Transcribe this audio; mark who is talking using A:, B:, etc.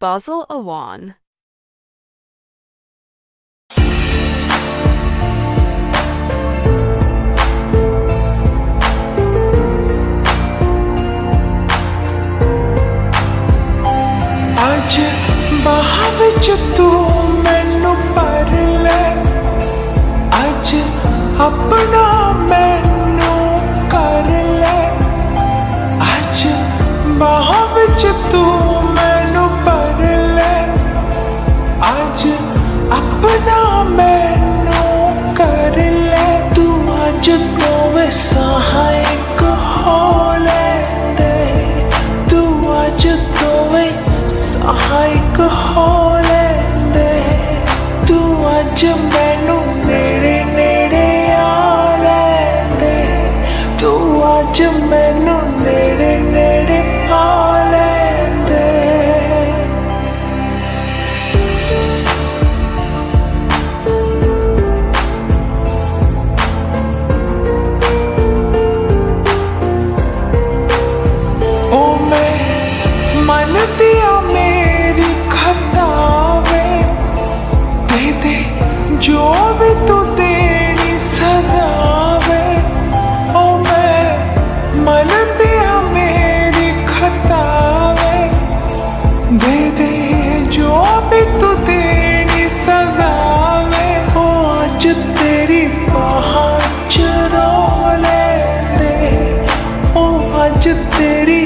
A: Basel Awan.
B: ਅੱਜ ਬਾਹਾਂ ਵਿੱਚ ਤੂੰ ਮੈਨੂੰ ਭਰ ਲੈ ਅੱਜ ਆਪਣਾ ਵਿੱਚ ਦੋਵੇਂ ਸਹਾਇਕ ਹੋ ਲੈਂਦੇ ਤੂੰ ਅੱਜ ਮੈਨੂੰ ਨੇੜੇ ਨੇੜੇ ਆ ਲੈਂਦੇ ਤੂੰ ਅੱਜ गलतियाँ मेरी खता में दे दे जो भी तू तेरी सजा में ओ मैं मलतियाँ मेरी खता दे दे, जो भी तू तेरी सजा में ओ आज तेरी पहुँच रो ले दे। ओ आज तेरी